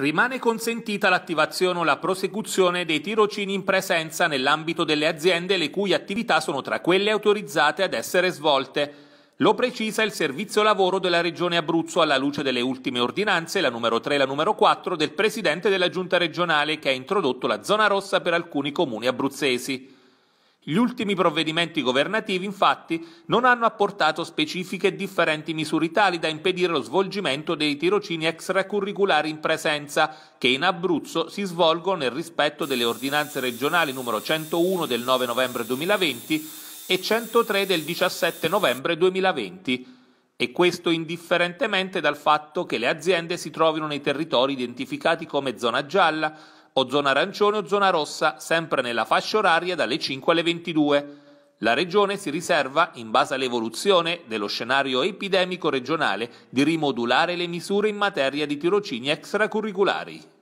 Rimane consentita l'attivazione o la prosecuzione dei tirocini in presenza nell'ambito delle aziende le cui attività sono tra quelle autorizzate ad essere svolte. Lo precisa il servizio lavoro della Regione Abruzzo alla luce delle ultime ordinanze, la numero 3 e la numero 4, del Presidente della Giunta regionale che ha introdotto la zona rossa per alcuni comuni abruzzesi. Gli ultimi provvedimenti governativi, infatti, non hanno apportato specifiche e differenti misure tali da impedire lo svolgimento dei tirocini extracurriculari in presenza, che in Abruzzo si svolgono nel rispetto delle ordinanze regionali numero 101 del 9 novembre 2020 e 103 del 17 novembre 2020 e questo indifferentemente dal fatto che le aziende si trovino nei territori identificati come zona gialla, o zona arancione o zona rossa, sempre nella fascia oraria dalle 5 alle 22. La Regione si riserva, in base all'evoluzione dello scenario epidemico regionale, di rimodulare le misure in materia di tirocini extracurriculari.